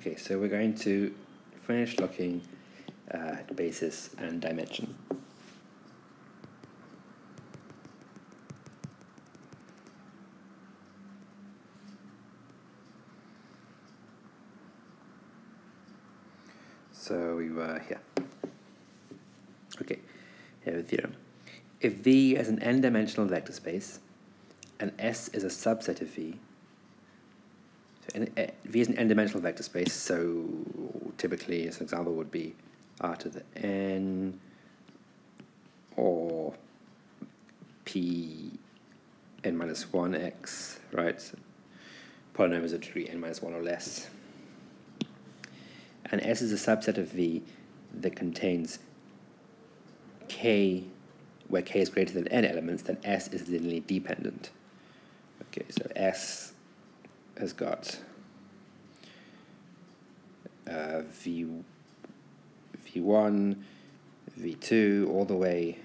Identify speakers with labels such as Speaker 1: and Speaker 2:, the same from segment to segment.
Speaker 1: Okay, so we're going to finish looking uh, at basis and dimension. So we were here. Okay, here the theorem. If V is an n-dimensional vector space, and S is a subset of V, V is an n-dimensional vector space, so typically, as an example, would be R to the n, or P n minus 1x, right? So polynomials of degree n minus 1 or less. And S is a subset of V that contains K, where K is greater than n elements, then S is linearly dependent. Okay, so S has got uh, V, V1, V2, all the way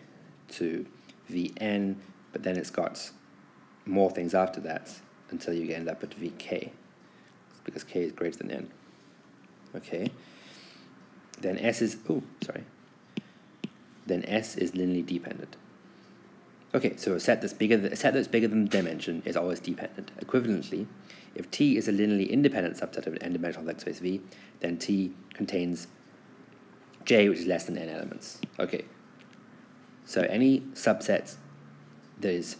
Speaker 1: to Vn, but then it's got more things after that until you end up at Vk, because K is greater than n. Okay, then S is, oh, sorry, then S is linearly dependent. Okay, so a set that's bigger than, a set that's bigger than dimension is always dependent. Equivalently, if T is a linearly independent subset of an n-dimensional vector space V, then T contains J, which is less than n elements. Okay, so any subset that is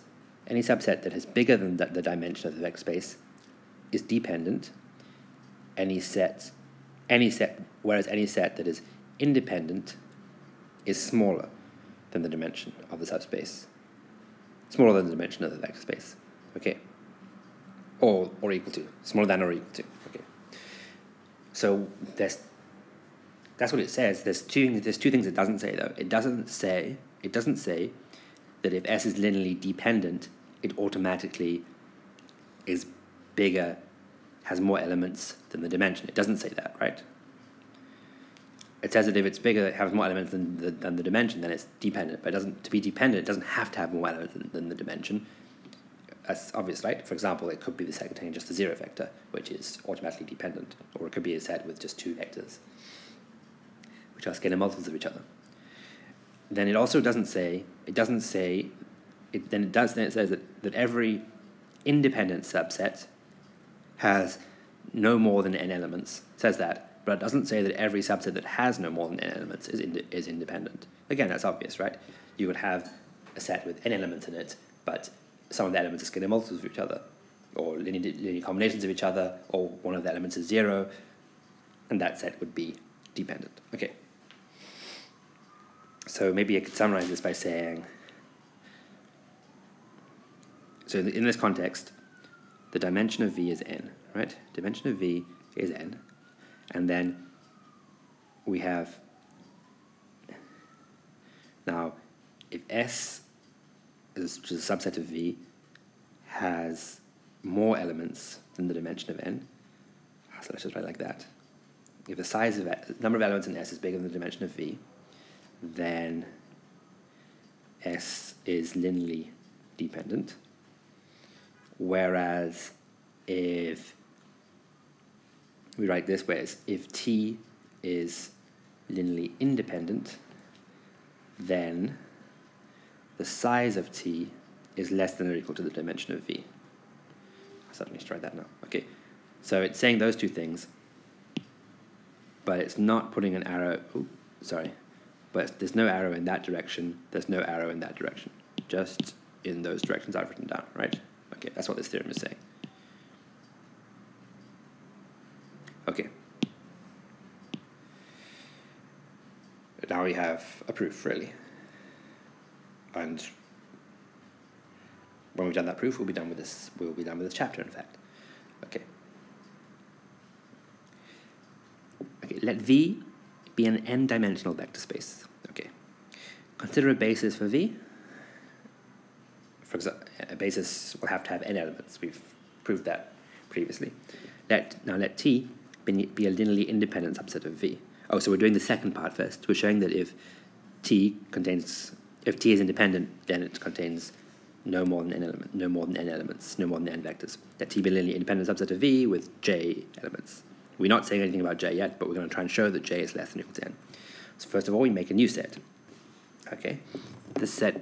Speaker 1: any subset that is bigger than the, the dimension of the vector space is dependent. Any set, any set, whereas any set that is independent is smaller than the dimension of the subspace, smaller than the dimension of the vector space. Okay, or or equal to, smaller than or equal to. Okay, so there's that's what it says. There's two there's two things it doesn't say though. It doesn't say it doesn't say that if S is linearly dependent, it automatically is bigger, has more elements than the dimension. It doesn't say that, right? It says that if it's bigger, it has more elements than the, than the dimension, then it's dependent. But it doesn't to be dependent, it doesn't have to have more elements than, than the dimension. That's obvious, right? For example, it could be the set containing just a zero vector, which is automatically dependent, or it could be a set with just two vectors, which are scalar multiples of each other. Then it also doesn't say it doesn't say it, then it does then it says that, that every independent subset has no more than n elements. Says that, but it doesn't say that every subset that has no more than n elements is ind- is independent. Again, that's obvious, right? You would have a set with n elements in it, but some of the elements are scalar multiples of each other, or linear, linear combinations of each other, or one of the elements is zero, and that set would be dependent. Okay. So maybe I could summarize this by saying so in this context, the dimension of V is n, right? Dimension of V is n. And then we have, now, if S, which is a subset of V, has more elements than the dimension of n, so let's just write like that. If the size of the number of elements in S is bigger than the dimension of V, then S is linearly dependent. Whereas if we write this way, if T is linearly independent, then the size of T is less than or equal to the dimension of V. I'll suddenly try that now. Okay, so it's saying those two things, but it's not putting an arrow, oh, sorry, but there's no arrow in that direction, there's no arrow in that direction, just in those directions I've written down, right? Okay, that's what this theorem is saying. Okay. Now we have a proof, really. And when we've done that proof, we'll be done with this. We'll be done with this chapter, in fact. Okay. Okay. Let V be an n-dimensional vector space. Okay. Consider a basis for V for example, a basis will have to have n elements. We've proved that previously. Let now let T be, be a linearly independent subset of V. Oh, so we're doing the second part first. We're showing that if T contains if T is independent, then it contains no more than n element, no more than n elements, no more than n vectors. Let T be a linearly independent subset of V with j elements. We're not saying anything about j yet, but we're going to try and show that j is less than or equal to n. So first of all, we make a new set. Okay, this set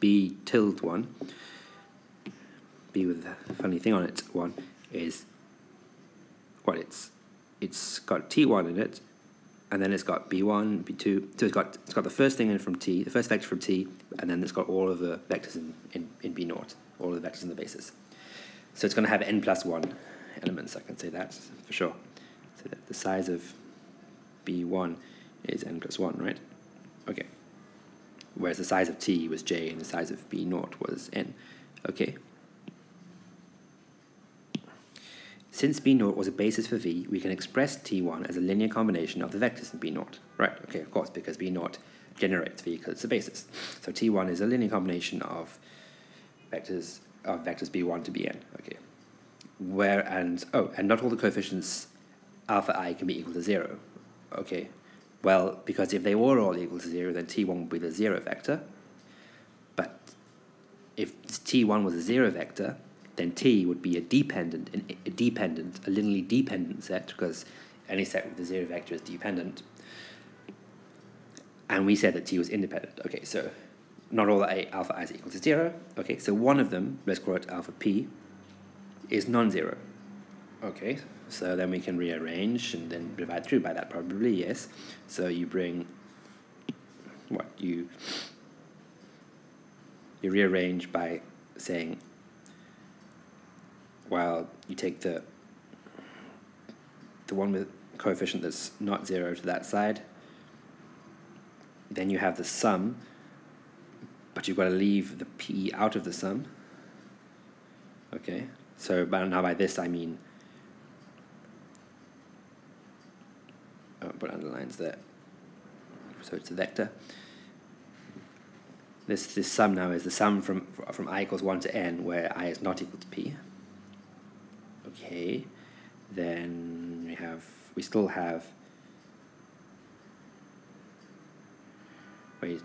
Speaker 1: b tilde 1, b with a funny thing on it, 1, is, well, it's, it's got t1 in it, and then it's got b1, b2, so it's got, it's got the first thing in from t, the first vector from t, and then it's got all of the vectors in, in, in b naught, all of the vectors in the basis. So it's going to have n plus 1 elements, I can say that for sure. So that the size of b1 is n plus 1, right? Okay. Whereas the size of t was j and the size of b naught was n. Okay. Since b naught was a basis for v, we can express t1 as a linear combination of the vectors in b naught. Right, okay, of course, because b naught generates v because it's a basis. So t1 is a linear combination of vectors of vectors b1 to bn. Okay. Where and oh, and not all the coefficients alpha i can be equal to zero. Okay. Well, because if they were all equal to zero, then t1 would be the zero vector. But if t1 was a zero vector, then t would be a dependent, a dependent, a linearly dependent set because any set with a zero vector is dependent. And we said that t was independent. Okay, so not all a alpha is equal to zero. Okay, so one of them, let's call it alpha p, is non-zero. Okay, so then we can rearrange and then divide through by that probably, yes. So you bring what you you rearrange by saying while you take the the one with coefficient that's not zero to that side, then you have the sum but you've got to leave the p out of the sum. Okay, so but now by this I mean, oh, put underlines there. So it's a vector. This this sum now is the sum from from i equals one to n, where i is not equal to p. Okay, then we have we still have. Wait,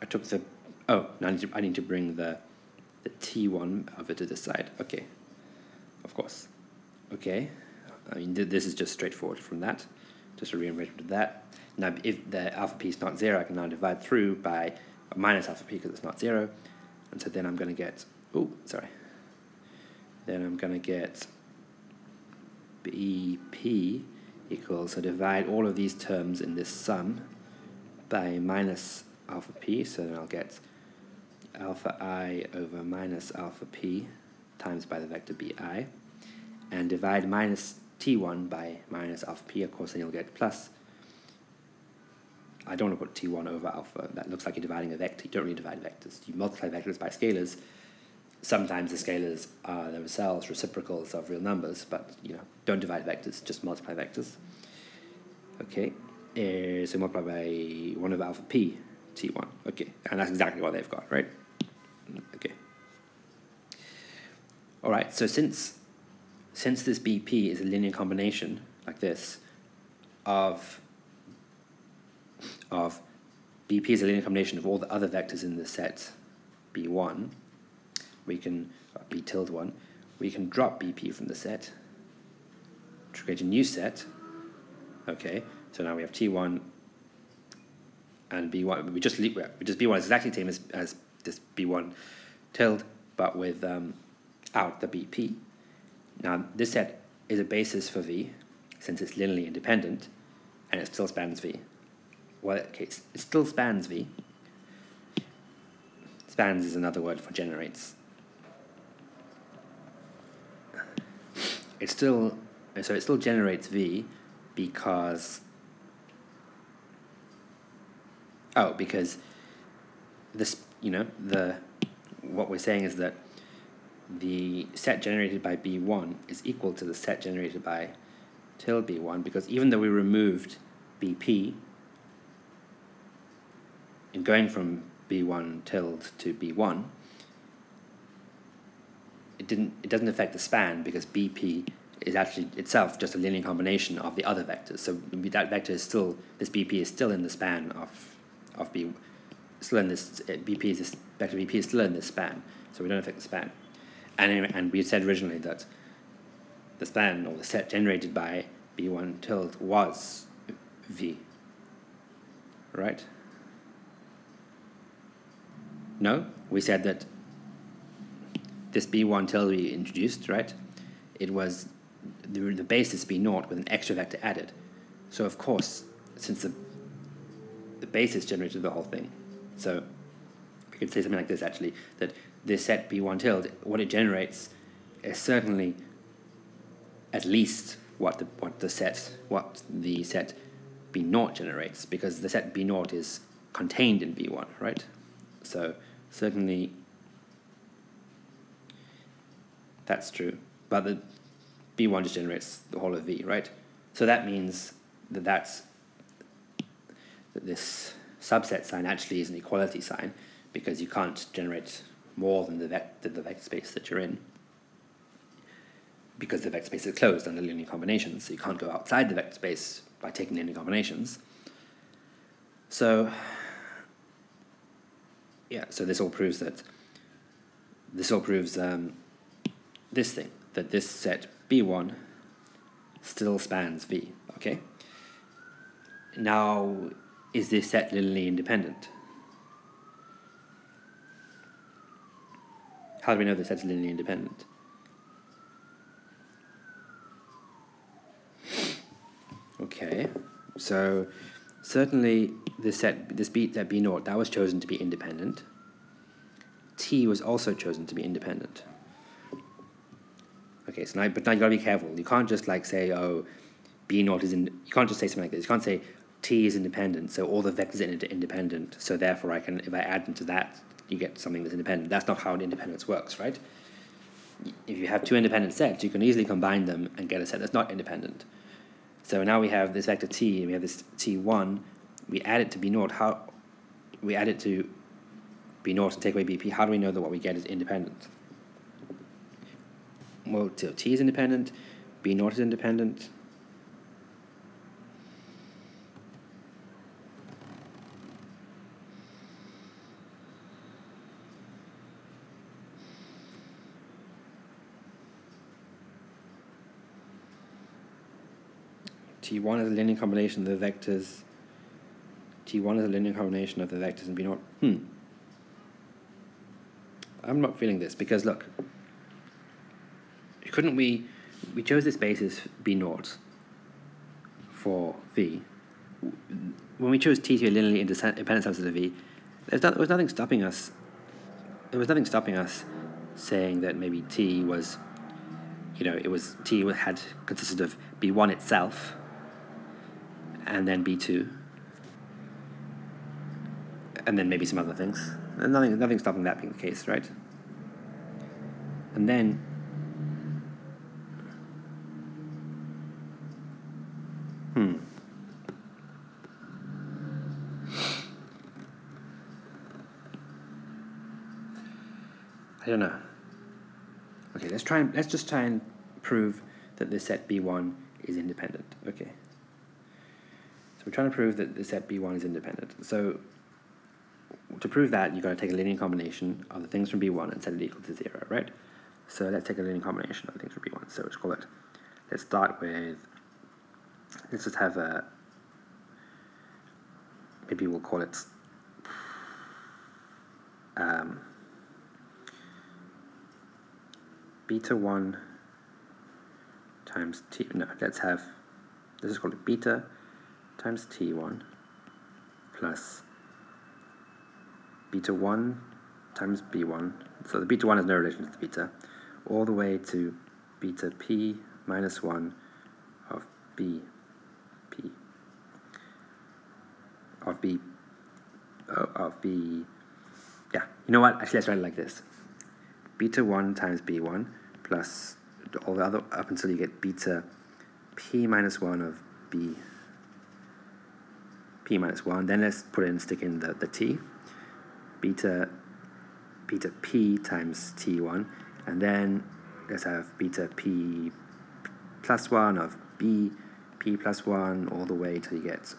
Speaker 1: I took the, oh, now I need to, I need to bring the, the T1 over to the side. Okay, of course. Okay, I mean, th this is just straightforward from that. Just a rearrangement of that. Now, if the alpha p is not zero, I can now divide through by minus alpha p because it's not zero. And so then I'm going to get, oh, sorry. Then I'm going to get BP equals, so divide all of these terms in this sum by minus alpha p, so then I'll get alpha i over minus alpha p times by the vector bi, and divide minus t1 by minus alpha p, of course, then you'll get plus. I don't want to put t1 over alpha. That looks like you're dividing a vector. You don't really divide vectors. You multiply vectors by scalars. Sometimes the scalars are themselves reciprocals of real numbers, but you know, don't divide vectors, just multiply vectors. Okay, uh, so multiply by 1 over alpha p T1. Okay, and that's exactly what they've got, right? Okay. All right, so since, since this BP is a linear combination, like this, of, of BP is a linear combination of all the other vectors in the set B1, we can, uh, B tilde 1, we can drop BP from the set to create a new set. Okay, so now we have T1 and B1, we just we just B1 is exactly the same as, as this B1 tilde, but with um, out the BP. Now, this set is a basis for V, since it's linearly independent, and it still spans V. Well, okay, it still spans V. Spans is another word for generates. It still, so it still generates V because Oh, because this, you know, the what we're saying is that the set generated by B1 is equal to the set generated by tilde B1 because even though we removed BP in going from B1 tilde to B1, it didn't it doesn't affect the span because BP is actually itself just a linear combination of the other vectors. So that vector is still this BP is still in the span of of B still in this uh, BP is this vector BP is still in this span, so we don't affect the span. And and we said originally that the span or the set generated by B1 tilde was V. Right? No? We said that this B1 tilde we introduced, right? It was the, the basis B naught with an extra vector added. So of course, since the, the basis generated the whole thing, so we could say something like this actually, that this set B1 tilde, what it generates is certainly at least what the what the set what the set B naught generates, because the set B naught is contained in B1, right? So certainly that's true. But the B1 just generates the whole of V, right? So that means that that's that this subset sign actually is an equality sign because you can't generate more than the, vec- the vector space that you're in because the vector space is closed under linear combinations. So you can't go outside the vector space by taking linear combinations. So, yeah, so this all proves that, this all proves um, this thing, that this set B1 still spans V, okay? Now, is this set linearly independent? How do we know the set's linearly independent? Okay, so certainly this set, this beat that B naught, that was chosen to be independent. T was also chosen to be independent. Okay, so now, but now you gotta be careful. You can't just like say, oh, B naught is in. You can't just say something like this. You can't say T is independent, so all the vectors in it are independent. So therefore, I can, if I add them to that, you get something that's independent. That's not how independence works, right? If you have two independent sets, you can easily combine them and get a set that's not independent. So now we have this vector t, and we have this t1. We add it to b naught. How we add it to b naught and take away bp. How do we know that what we get is independent? Well, so t is independent, b naught is independent. T1 is a linear combination of the vectors. T1 is a linear combination of the vectors and B naught. Hmm. I'm not feeling this because look, couldn't we, we chose this basis B naught for V. When we chose T to be linearly independent subset of V, there's not, there was nothing stopping us. There was nothing stopping us saying that maybe T was, you know, it was T had consisted of B1 itself and then B2, and then maybe some other things. And nothing, nothing stopping that being the case, right? And then don't know. Okay, let's try and let's just try and prove that the set B1 is independent. Okay. So we're trying to prove that the set B1 is independent. So to prove that, you've got to take a linear combination of the things from B1 and set it equal to 0, right? So let's take a linear combination of the things from B1. So let's call it, let's start with, let's just have a, maybe we'll call it, um, beta 1 times t, no, let's have, this is called call beta times t1 plus beta 1 times b1. So the beta 1 has no relation to the beta, all the way to beta p minus 1 of b p of b uh, of b yeah. You know what? Actually let's write it like this. Beta 1 times b1 plus all the other up until you get beta p minus 1 of b p minus 1. Then let's put in, stick in the, the t, beta, beta p times t1. And then let's have beta p plus 1 of b, p plus 1, all the way till you get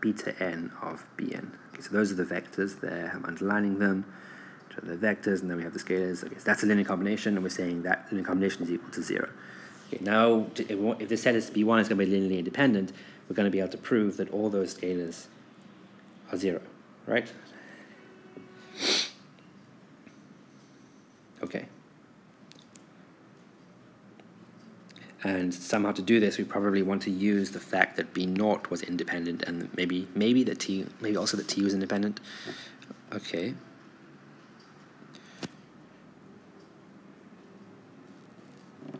Speaker 1: beta n of bn. Okay, so those are the vectors there. I'm underlining them. The vectors, and then we have the scalars. Okay, so that's a linear combination, and we're saying that linear combination is equal to 0. Okay, now, if this set is B1 is going to be linearly independent, we're going to be able to prove that all those scalars are zero, right? Okay. And somehow to do this, we probably want to use the fact that B naught was independent and maybe maybe that T maybe also that T was independent. Okay.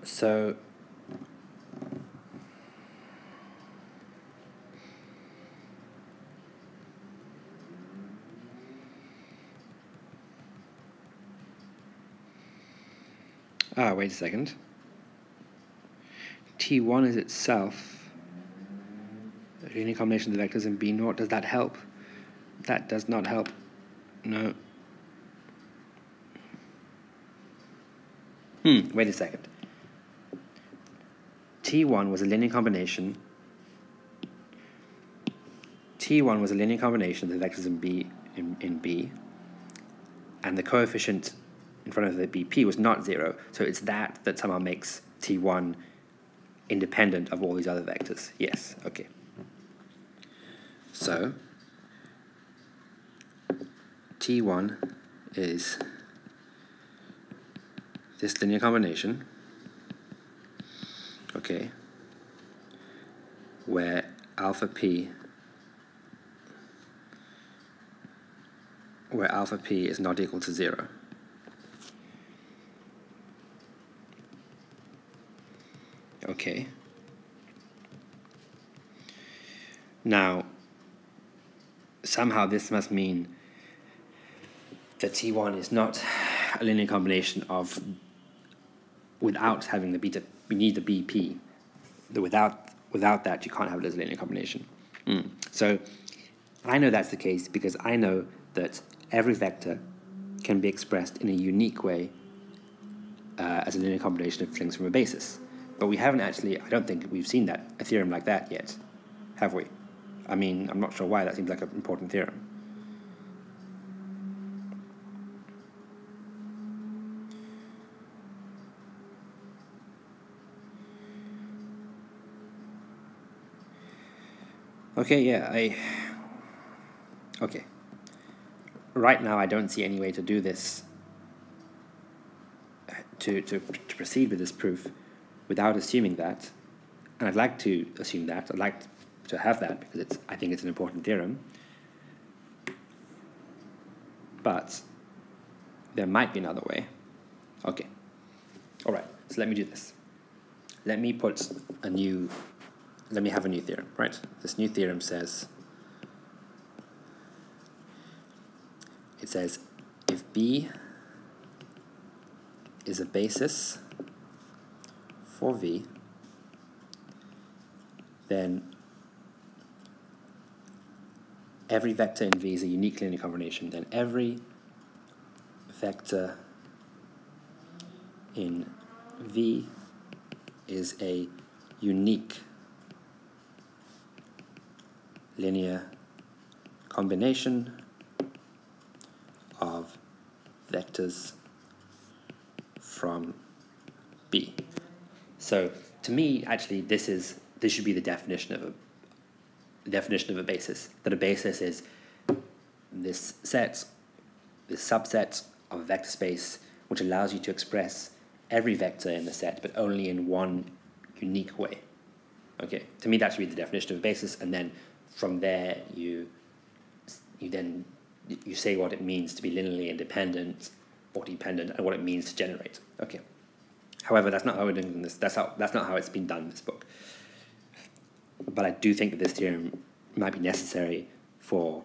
Speaker 1: So Ah, wait a second. T1 is itself a linear combination of the vectors in B naught. Does that help? That does not help. No. Hmm, wait a second. T1 was a linear combination. T1 was a linear combination of the vectors in B in, in B, and the coefficient in front of the BP was not zero. So it's that that somehow makes T1 independent of all these other vectors. Yes, okay. So T1 is this linear combination, okay, where alpha p where alpha p is not equal to zero. Okay. Now, somehow this must mean that T1 is not a linear combination of without having the beta, we need the BP. The without, without that, you can't have a linear combination. Mm. So I know that's the case because I know that every vector can be expressed in a unique way uh, as a linear combination of things from a basis. But we haven't actually, I don't think we've seen that, a theorem like that yet, have we? I mean, I'm not sure why, that seems like an important theorem. Okay, yeah, I... Okay. Right now, I don't see any way to do this, to, to, to proceed with this proof without assuming that, and I'd like to assume that, I'd like to have that because it's, I think it's an important theorem, but there might be another way. Okay, all right, so let me do this. Let me put a new, let me have a new theorem, right? This new theorem says, it says if B is a basis for v, then every vector in V is a unique linear combination. Then every vector in V is a unique linear combination of vectors from B. So to me, actually, this is this should be the definition of a definition of a basis. That a basis is this set, this subset of a vector space, which allows you to express every vector in the set, but only in one unique way. Okay, to me that should be the definition of a basis, and then from there you you then you say what it means to be linearly independent or dependent, and what it means to generate. Okay. However, that's not how we're doing this. That's how that's not how it's been done in this book. But I do think that this theorem might be necessary for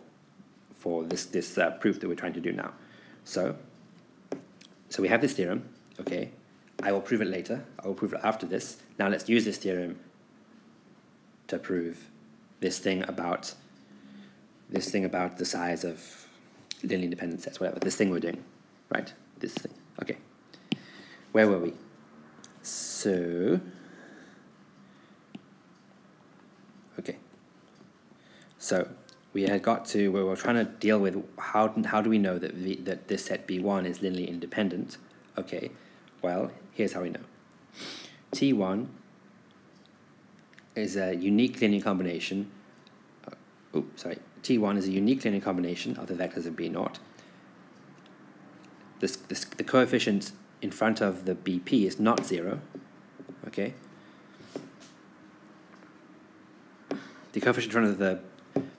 Speaker 1: for this this uh, proof that we're trying to do now. So, so we have this theorem. Okay, I will prove it later. I will prove it after this. Now let's use this theorem to prove this thing about this thing about the size of linear independent sets, whatever. This thing we're doing, right? This thing. Okay. Where were we? So, okay. So we had got to where we're trying to deal with how, how do we know that, v, that this set B1 is linearly independent? Okay, well, here's how we know. T1 is a unique linear combination. Uh, sorry. T1 is a unique linear combination of the vectors of B naught. This, this, the coefficient in front of the BP is not zero. Okay. The coefficient in front of the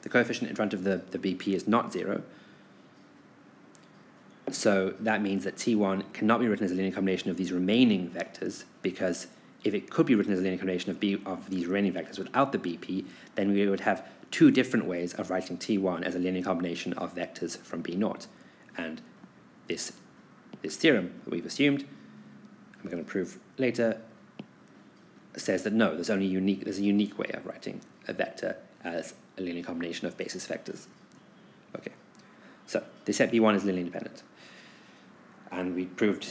Speaker 1: the coefficient in front of the, the BP is not zero. So that means that T1 cannot be written as a linear combination of these remaining vectors because if it could be written as a linear combination of, B, of these remaining vectors without the BP, then we would have two different ways of writing T1 as a linear combination of vectors from B naught. And this, this theorem that we've assumed, I'm going to prove later, says that no, there's only unique, there's a unique way of writing a vector as a linear combination of basis vectors. Okay, so the set B1 is linearly independent. And we proved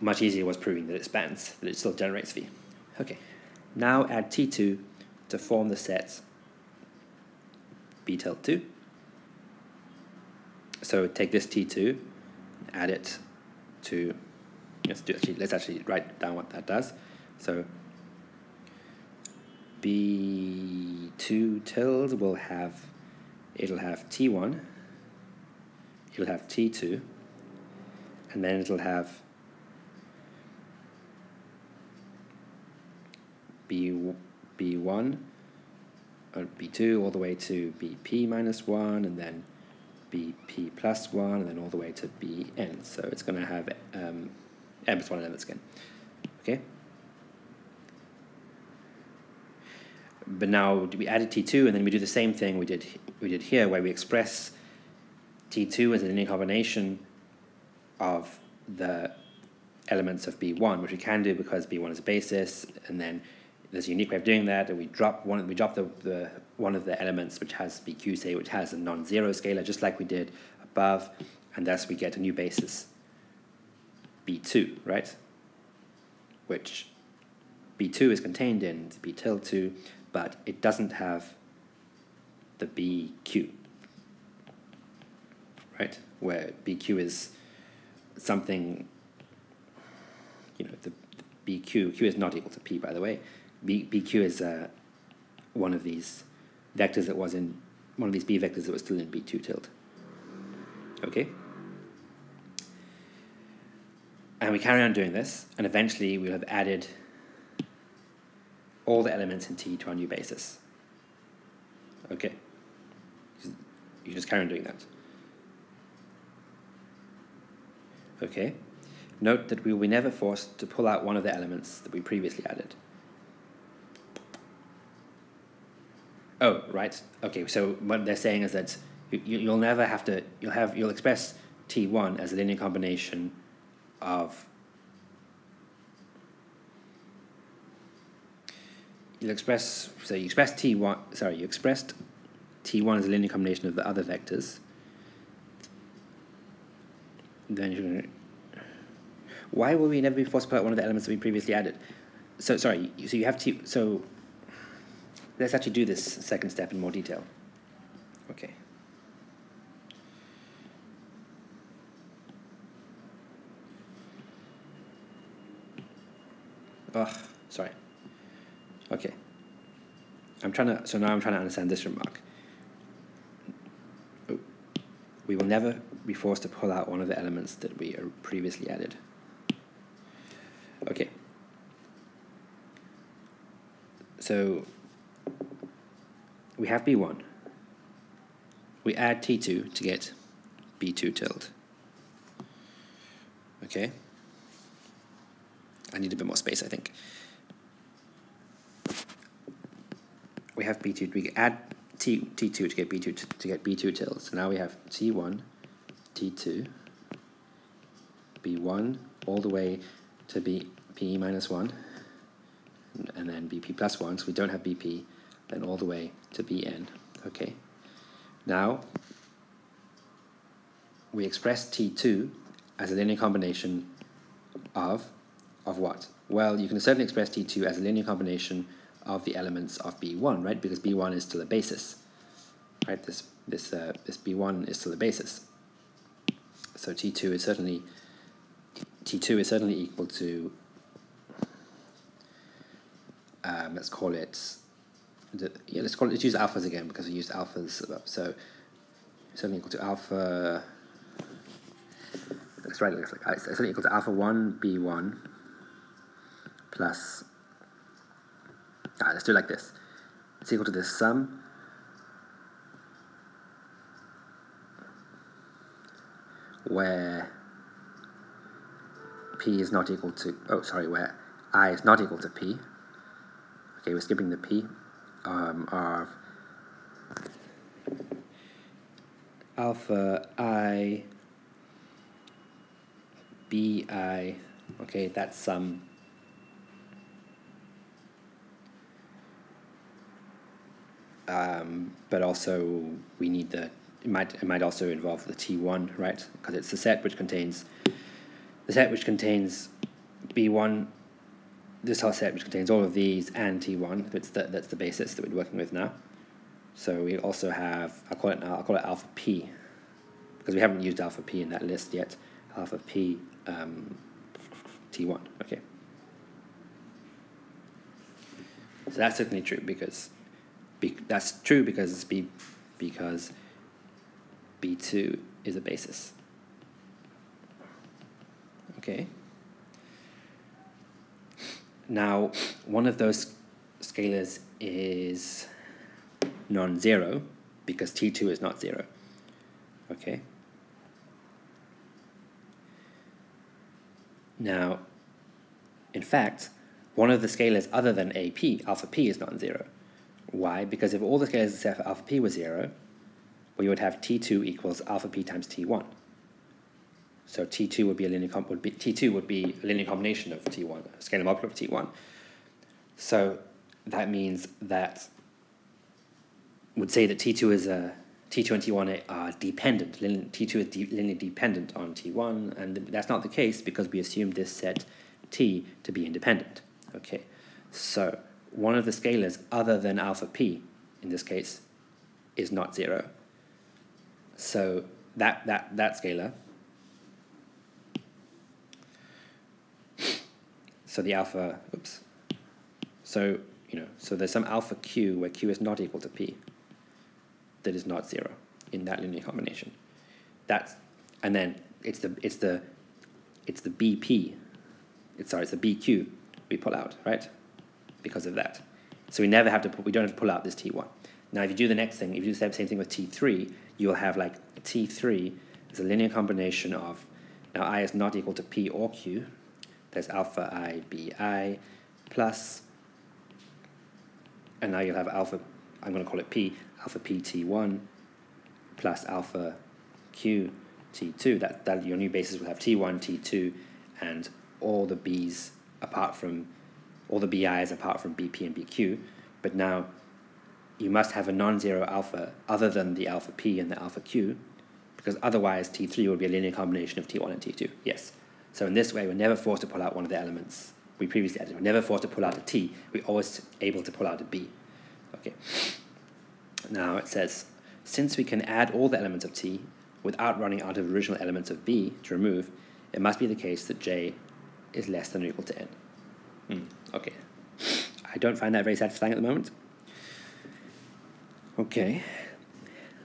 Speaker 1: much easier was proving that it spans, that it still generates V. Okay, now add T2 to form the set B tilde 2. So take this T2, add it to, let's, do actually, let's actually write down what that does. So B2 tilde will have, it'll have T1, it'll have T2, and then it'll have B, B1 or B2 all the way to BP minus 1 and then BP plus 1 and then all the way to Bn. So it's going to have um, m plus 1 elements again. Okay? But now we added T2 and then we do the same thing we did, we did here where we express T2 as a linear combination of the elements of B1, which we can do because B1 is a basis, and then there's a unique way of doing that, we drop one we drop the, the one of the elements which has BQ say which has a non-zero scalar, just like we did above, and thus we get a new basis B2, right? Which B2 is contained in B tilde 2, but it doesn't have the BQ, right? Where BQ is something, you know, the, the BQ, Q is not equal to P, by the way. B, BQ is uh, one of these vectors that was in, one of these B vectors that was still in B2 tilde. Okay? And we carry on doing this, and eventually we'll have added all the elements in T to our new basis. Okay? You just carry on doing that. Okay? Note that we will be never forced to pull out one of the elements that we previously added. Oh, right. Okay, so what they're saying is that you, you'll never have to, you'll have, you'll express T1 as a linear combination of, you'll express, so you express T1, sorry, you expressed T1 as a linear combination of the other vectors. Then you're to why will we never be forced to put one of the elements that we previously added? So sorry, so you have to, so let's actually do this second step in more detail. Okay. Ugh, sorry. Okay. I'm trying to, so now I'm trying to understand this remark. Oh. We will never be forced to pull out one of the elements that we previously added. Okay. So we have B1. We add T2 to get B2 tilde. Okay. I need a bit more space, I think. We have B2, we add T, T2 to get B2 to, to get B2 tilde. So now we have T1, T2, B1, all the way to B, P minus 1, and then BP plus 1, so we don't have BP, then all the way to Bn. Okay. Now, we express T2 as a linear combination of, of what? Well, you can certainly express T2 as a linear combination of the elements of B1, right? Because B1 is still a basis, right? This, this, uh, this B1 is still a basis. So T2 is certainly T2 is certainly equal to um, let's call it, yeah, let's call it, let's use alphas again because we used alphas above. So something equal to alpha, let's write it like something equal to alpha 1 b1 plus, ah, let's do it like this. It's equal to this sum where p is not equal to, oh sorry, where i is not equal to p. Okay, we're skipping the p um, of alpha i bi, okay, that's some um, but also we need the it might it might also involve the T1, right? Because it's the set which contains the set which contains B1, this whole set which contains all of these and T1. That's the that's the basis that we're working with now. So we also have I'll call it I'll call it alpha P because we haven't used alpha P in that list yet. Alpha P um, T1. Okay. So that's certainly true because be, that's true because it's B because B2 is a basis. Okay. Now, one of those scalars is non-zero because T2 is not zero. Okay. Now, in fact, one of the scalars other than AP, alpha p, is non-zero. Why? Because if all the scalars except alpha p were zero, we would have T2 equals alpha p times T1. So T2 would be a linear would be T2 would be a linear combination of T1, a scalar multiple of T1. So that means that would say that T2 is a T2 and T1 are dependent. T2 is de dependent on T1, and that's not the case because we assume this set T to be independent. Okay, so one of the scalars other than alpha p, in this case, is not zero. So that, that, that scalar, so the alpha, oops, so, you know, so there's some alpha q where q is not equal to p that is not zero in that linear combination. That's, and then it's the, it's the, it's the BP, it's, sorry, it's the BQ we pull out, right? Because of that. So we never have to, we don't have to pull out this T1. Now, if you do the next thing, if you do the same thing with T3, you'll have like T3 is a linear combination of, now I is not equal to P or Q, there's alpha i b i plus, and now you'll have alpha, I'm going to call it P, alpha p T1 plus alpha q T2. That, that your new basis will have T1, T2, and all the B's apart from, all the BI's apart from BP and BQ. But now you must have a non-zero alpha other than the alpha p and the alpha q, because otherwise T3 would be a linear combination of T1 and T2. Yes. So in this way, we're never forced to pull out one of the elements we previously added. We're never forced to pull out a T. We're always able to pull out a B. Okay. Now it says, since we can add all the elements of T without running out of original elements of B to remove, it must be the case that J is less than or equal to N. Hmm. Okay. I don't find that very satisfying at the moment. Okay.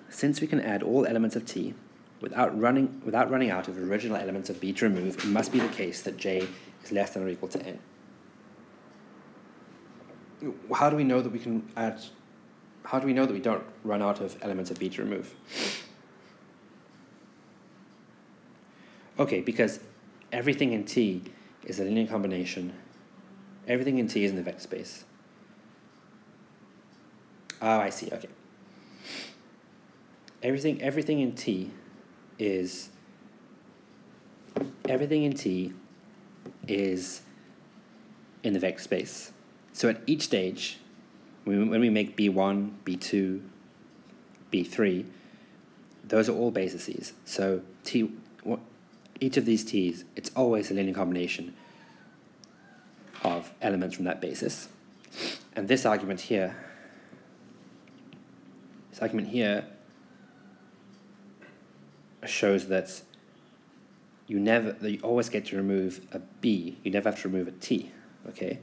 Speaker 1: Since we can add all elements of T without running, without running out of original elements of B to remove, it must be the case that J is less than or equal to N. How do we know that we can add, how do we know that we don't run out of elements of B to remove? Okay, because everything in T is a linear combination. Everything in T is in the vector space. Oh, I see, okay everything everything in T is everything in T is in the vector space. So at each stage, when we make B1, B2, B3, those are all bases. So T, each of these T's, it's always a linear combination of elements from that basis. And this argument here, this argument here shows that you never you always get to remove a b. You never have to remove a t. Okay.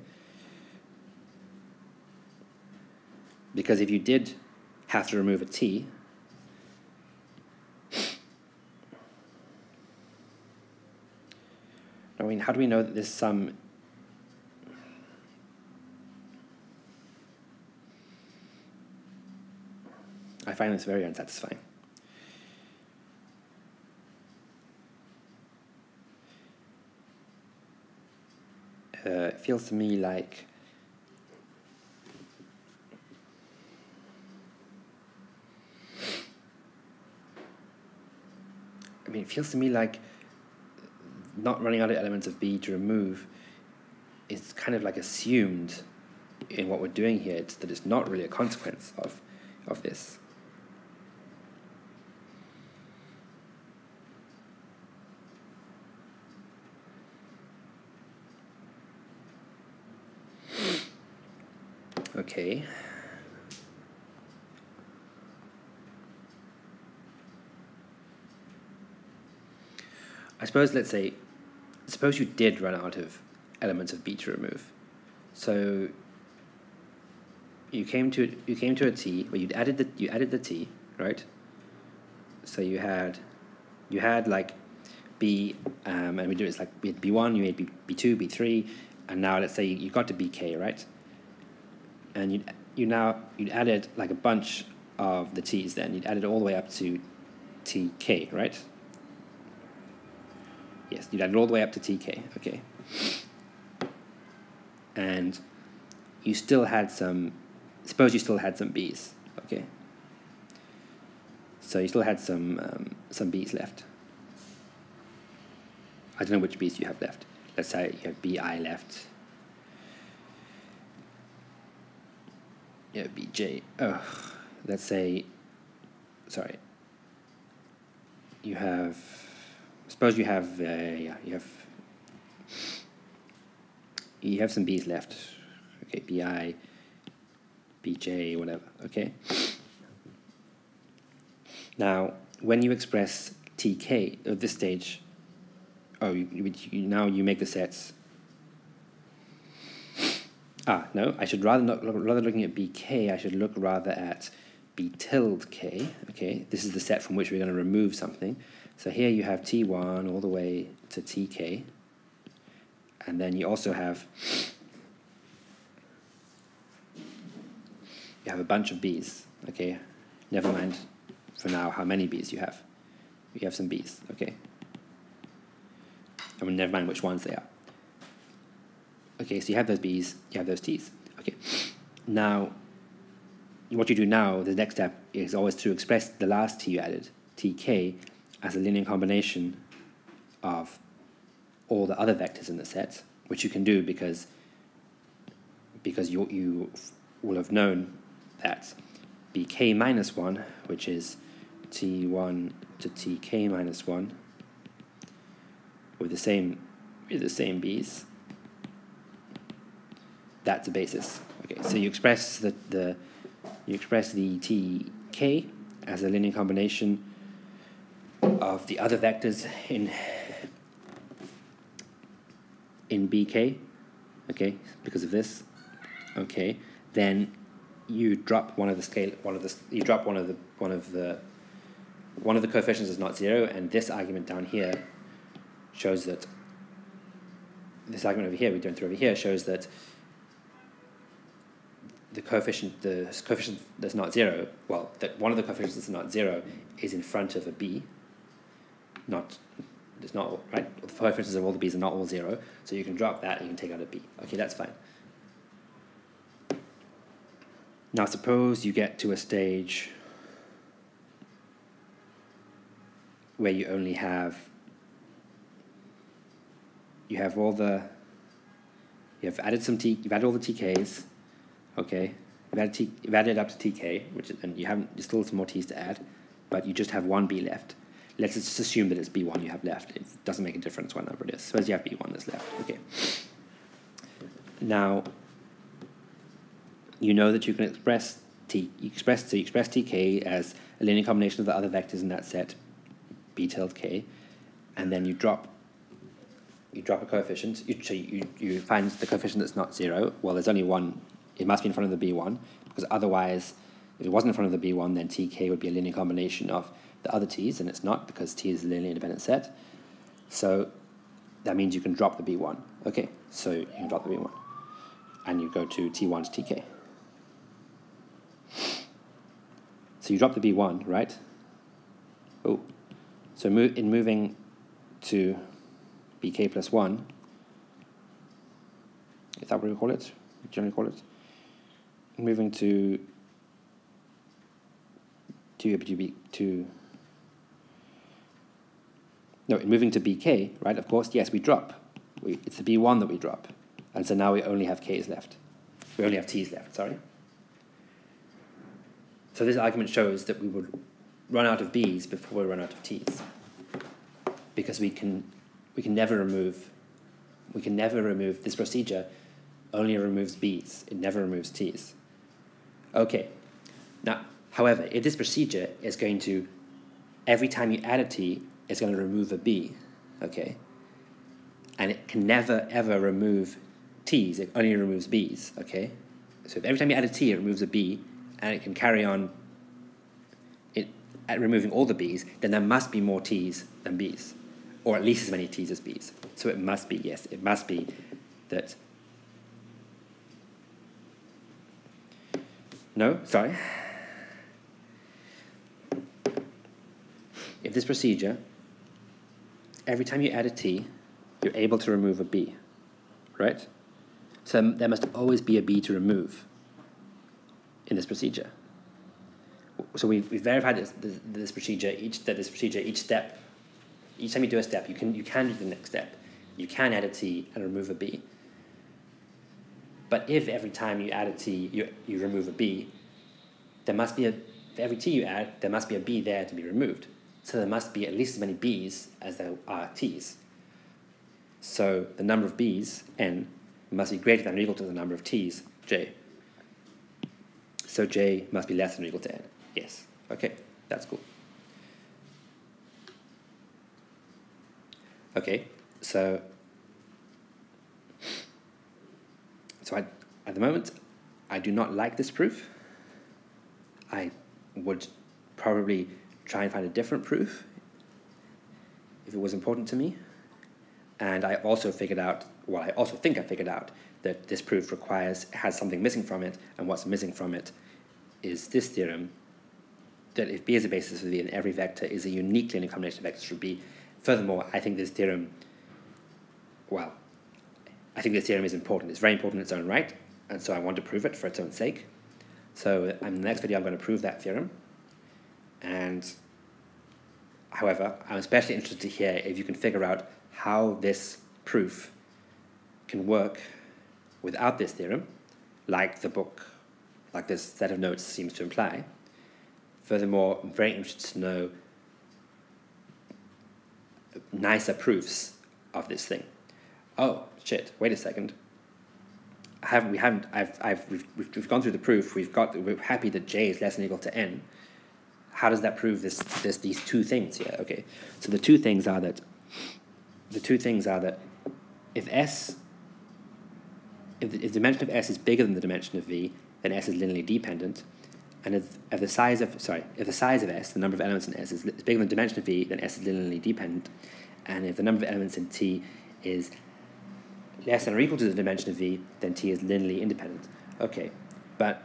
Speaker 1: because if you did have to remove a t, I mean, how do we know that this sum I find this very unsatisfying. Uh, it feels to me like I mean, it feels to me like not running out of elements of B to remove is kind of like assumed in what we're doing here. It's that it's not really a consequence of, of this. Okay. I suppose, let's say, suppose you did run out of elements of B to remove. So you came to you came to a T where you'd added the you added the T, right? So you had you had like B um, and we do it's like B one, you had B B two, B three, and now let's say you got to BK, right? And you you now you'd added like a bunch of the T's then you'd added all the way up to TK, right? Yes, you'd add it all the way up to TK, okay. And you still had some, suppose you still had some B's, okay. So you still had some, um, some B's left. I don't know which B's you have left. Let's say you have BI left. Yeah, BJ. Oh, let's say, sorry. You have suppose you have uh, yeah, you have you have some b's left. Okay, bi, bj, whatever. Okay. Now, when you express tk at this stage, oh, you, you, now you make the sets. Ah, no, I should rather not rather looking at bk. I should look rather at b tilde k. Okay, this is the set from which we're going to remove something. So here you have T1 all the way to TK. And then you also have you have a bunch of B's, okay? Never mind for now how many B's you have. You have some B's, okay? I mean, never mind which ones they are. Okay, so you have those B's, you have those T's. Okay, now what you do now, the next step is always to express the last T you added, TK, as a linear combination of all the other vectors in the set, which you can do because because you, you will have known that bk minus 1, which is t1 to tk minus 1, with the same with the same b's, that's the basis. Okay, so you express the, the you express the tk as a linear combination of the other vectors in in BK, okay, because of this, okay, then you drop one of the scale, one of the, you drop one of the, one of the, one of the coefficients is not zero, and this argument down here shows that, this argument over here, we don't through over here, shows that the coefficient, the coefficient that's not zero, well, that one of the coefficients that's not zero is in front of a b, not it's not right. The coefficients of all the b's are not all zero, so you can drop that and you can take out a b. Okay, that's fine. Now suppose you get to a stage where you only have you have all the you have added some t you've added all the tks, okay. You've added, t, you've added up to tk, which and you haven't. There's still some more t's to add, but you just have one b left let's just assume that it's B1 you have left. It doesn't make a difference what number it is. Suppose you have B1 that's left. Okay. Now, you know that you can express T, express, so you express TK as a linear combination of the other vectors in that set, B tilde K, and then you drop you drop a coefficient, you, so you, you find the coefficient that's not zero. Well, there's only one, it must be in front of the B1, because otherwise, if it wasn't in front of the B1, then TK would be a linear combination of the other T's, and it's not because T is a linearly independent set. So that means you can drop the B1. Okay, so you can drop the B1. And you go to T1 to TK. So you drop the B1, right? Oh, so move, in moving to BK plus 1, is that what we call it? Generally call it? Moving to to, to, to no, in moving to BK, right, of course, yes, we drop. We, it's the B1 that we drop. And so now we only have Ks left. We only have Ts left, sorry. So this argument shows that we would run out of Bs before we run out of Ts. Because we can, we can never remove, we can never remove, this procedure only removes Bs, it never removes Ts. Okay, now, however, if this procedure is going to, every time you add a T, it's going to remove a B, okay? And it can never ever remove T's, it only removes B's, okay? So if every time you add a T, it removes a B, and it can carry on it, at removing all the B's, then there must be more T's than B's, or at least as many T's as B's. So it must be, yes, it must be that. No, sorry. If this procedure every time you add a T, you're able to remove a B, right? So there must always be a B to remove in this procedure. So we've, we've verified this, this, this procedure, each, that this procedure, each step, each time you do a step, you can, you can do the next step. You can add a T and remove a B. But if every time you add a T, you, you remove a B, there must be a, for every T you add, there must be a B there to be removed. So there must be at least as many B's as there are T's. So the number of B's, n, must be greater than or equal to the number of T's, j. So j must be less than or equal to n. Yes. Okay, that's cool. Okay, so so I, at the moment, I do not like this proof. I would probably try and find a different proof if it was important to me. And I also figured out, well, I also think I figured out that this proof requires, has something missing from it, and what's missing from it is this theorem that if B is a basis of V, then every vector is a unique linear combination of vectors for B. Furthermore, I think this theorem, well, I think this theorem is important. It's very important in its own right, and so I want to prove it for its own sake. So in the next video, I'm going to prove that theorem. And however, I'm especially interested to hear if you can figure out how this proof can work without this theorem, like the book, like this set of notes seems to imply. Furthermore, I'm very interested to know nicer proofs of this thing. Oh, shit, wait a second. I haven't, we haven't, I've, I've, we've, we've gone through the proof, we've got, we're happy that j is less than equal to n how does that prove this, this these two things here? Okay, so the two things are that the two things are that if s if the, if the dimension of s is bigger than the dimension of v, then s is linearly dependent. And if, if the size of sorry, if the size of s, the number of elements in s is, is bigger than the dimension of v, then s is linearly dependent. And if the number of elements in t is less than or equal to the dimension of v, then t is linearly independent. Okay, but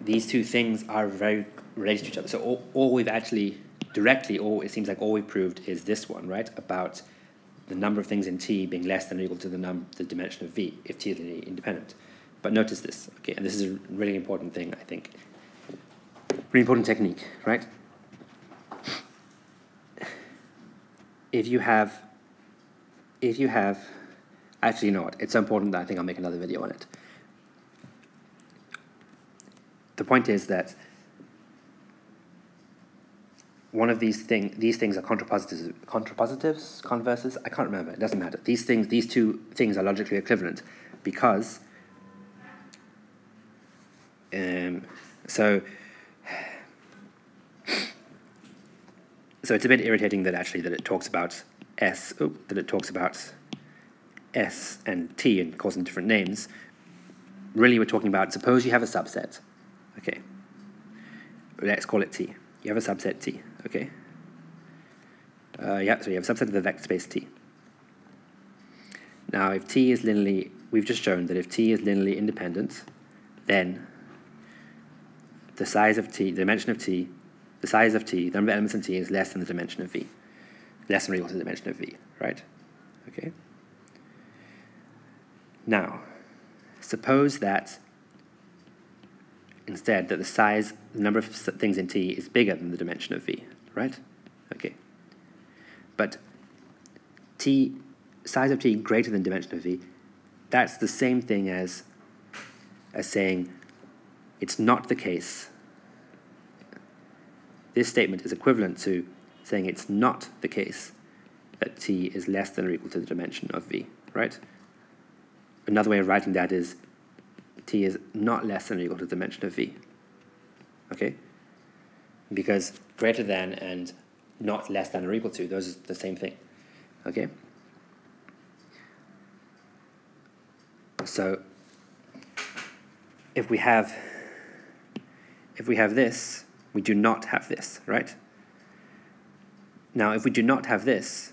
Speaker 1: these two things are very related to each other. So all, all we've actually directly, all it seems like all we've proved is this one, right? About the number of things in T being less than or equal to the num the dimension of V if T is linearly independent. But notice this, okay, and this is a really important thing, I think. Really important technique, right? If you have, if you have, actually, you know what? It's so important that I think I'll make another video on it. The point is that one of these thing these things are contrapositives contrapositives converses i can't remember it doesn't matter these things these two things are logically equivalent because um, so so it's a bit irritating that actually that it talks about s that it talks about s and t and calls them different names really we're talking about, suppose you have a subset, okay? Let's call it T. You have a subset T, okay? Uh, yeah, so you have a subset of the vector space T. Now, if T is linearly, we've just shown that if T is linearly independent, then the size of T, the dimension of T, the size of T, the number of elements in T is less than the dimension of V. Less than or equal to the dimension of V, right? Okay. Now, suppose that instead that the size, the number of things in T is bigger than the dimension of V, right? Okay. But T, size of T greater than dimension of V, that's the same thing as, as saying it's not the case. This statement is equivalent to saying it's not the case that T is less than or equal to the dimension of V, right? Another way of writing that is T is not less than or equal to the dimension of V, okay? Because greater than and not less than or equal to, those are the same thing, okay? So if we have if we have this, we do not have this, right? Now, if we do not have this,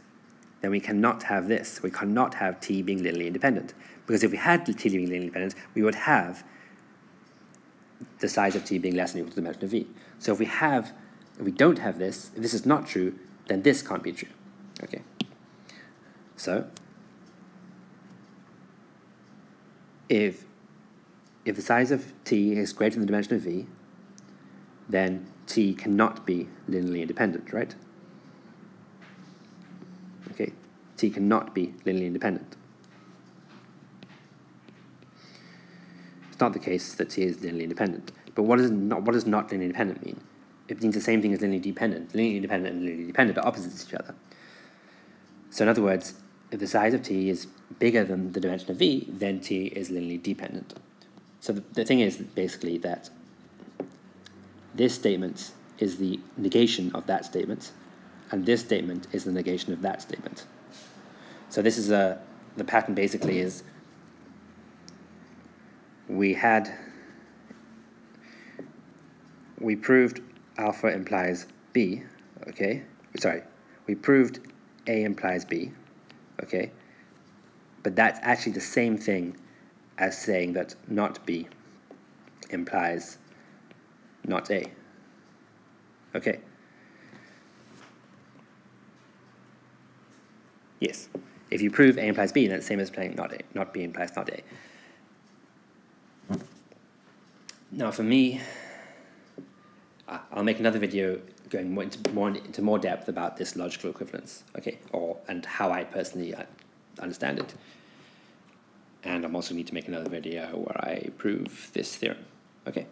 Speaker 1: then we cannot have this. We cannot have t being linearly independent. Because if we had t being linearly independent, we would have the size of t being less than or equal to the dimension of v. So if we have, if we don't have this, if this is not true, then this can't be true. Okay. So if if the size of t is greater than the dimension of v, then t cannot be linearly independent, right? Okay, t cannot be linearly independent. Not the case that t is linearly independent. But what, is not, what does not linearly independent mean? It means the same thing as linearly dependent. Linearly independent and linearly dependent are opposites each other. So in other words, if the size of t is bigger than the dimension of v, then t is linearly dependent. So the, the thing is basically that this statement is the negation of that statement, and this statement is the negation of that statement. So this is a, the pattern basically is we had, we proved alpha implies B, okay? Sorry, we proved A implies B, okay? But that's actually the same thing as saying that not B implies not A. Okay. Yes. If you prove A implies B, then it's the same as saying not A, not B implies not A. Now for me, I'll make another video going more into more into more depth about this logical equivalence, okay, or and how I personally uh, understand it. And I'm also need to make another video where I prove this theorem. Okay.